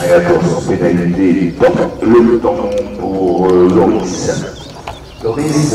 route. 14 pénalités dans le temps pour euh, Loris. Loris